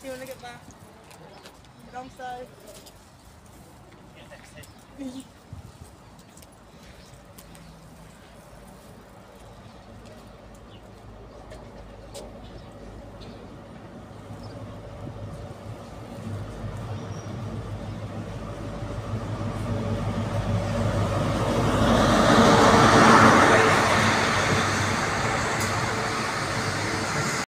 Do you want to get back? Wrong side.